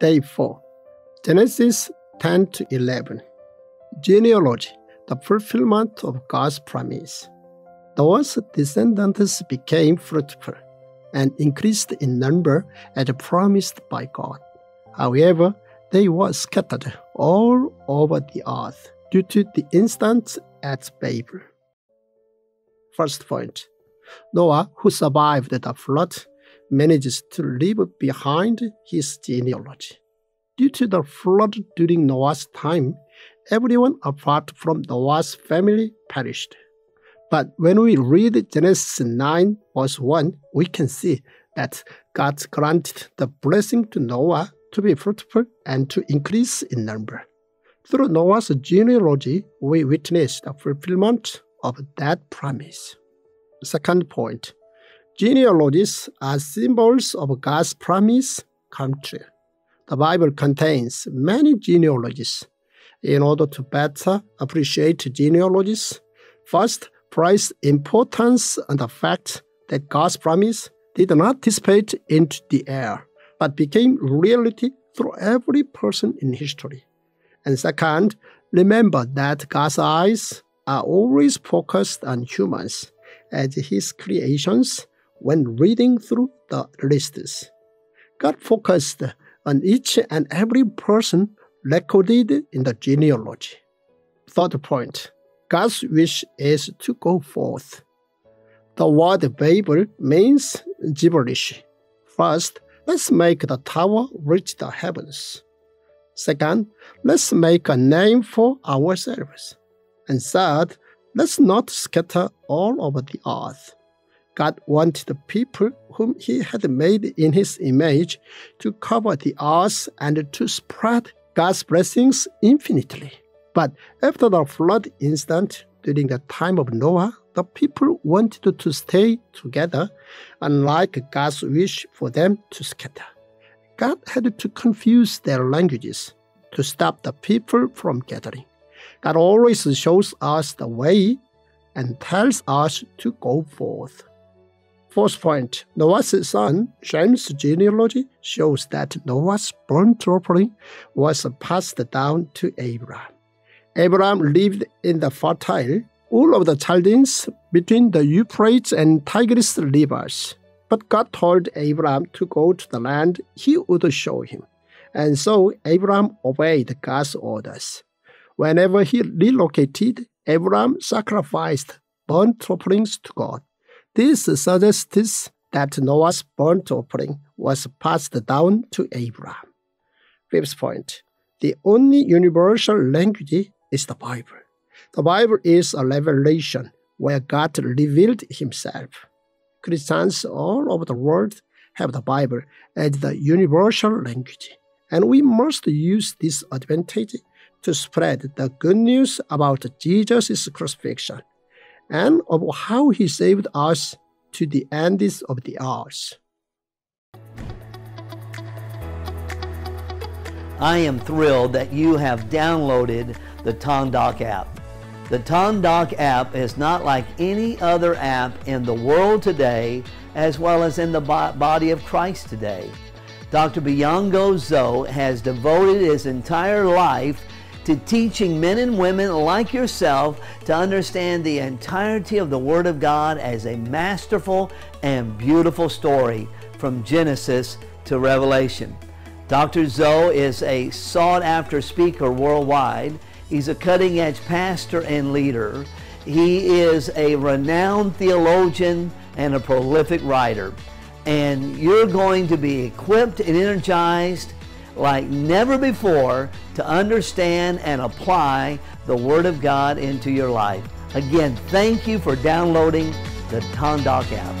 Day 4 Genesis 10 to 11. Genealogy, the fulfillment of God's promise. Noah's descendants became fruitful and increased in number as promised by God. However, they were scattered all over the earth due to the incident at Babel. First point Noah, who survived the flood, manages to leave behind his genealogy. Due to the flood during Noah's time, everyone apart from Noah's family perished. But when we read Genesis 9, verse 1, we can see that God granted the blessing to Noah to be fruitful and to increase in number. Through Noah's genealogy, we witness the fulfillment of that promise. Second point genealogies are symbols of God's promise country. The Bible contains many genealogies. In order to better appreciate genealogies, first, place importance on the fact that God's promise did not dissipate into the air, but became reality through every person in history. And second, remember that God's eyes are always focused on humans as his creations when reading through the lists. God focused on each and every person recorded in the genealogy. Third point God's wish is to go forth. The word Babel means gibberish. First, let's make the tower reach the heavens. Second, let's make a name for ourselves. And third, let's not scatter all over the earth. God wanted the people whom He had made in His image to cover the earth and to spread God's blessings infinitely. But after the flood incident during the time of Noah, the people wanted to stay together, unlike God's wish for them to scatter. God had to confuse their languages to stop the people from gathering. God always shows us the way and tells us to go forth. Fourth point Noah's son, Shem's genealogy shows that Noah's burnt offering was passed down to Abraham. Abraham lived in the fertile Ur of the Chaldeans between the Euphrates and Tigris rivers. But God told Abraham to go to the land he would show him. And so Abraham obeyed God's orders. Whenever he relocated, Abraham sacrificed burnt offerings to God. This suggests that Noah's burnt offering was passed down to Abraham. Fifth point the only universal language is the Bible. The Bible is a revelation where God revealed himself. Christians all over the world have the Bible as the universal language, and we must use this advantage to spread the good news about Jesus' crucifixion and of how he saved us to the ends of the earth. I am thrilled that you have downloaded the Tongdok app. The Tongdok app is not like any other app in the world today, as well as in the body of Christ today. Dr. Byoungho Zoh has devoted his entire life to teaching men and women like yourself to understand the entirety of the Word of God as a masterful and beautiful story from Genesis to Revelation. Dr. Zoh is a sought after speaker worldwide. He's a cutting edge pastor and leader. He is a renowned theologian and a prolific writer. And you're going to be equipped and energized like never before to understand and apply the Word of God into your life. Again, thank you for downloading the Tongdok app.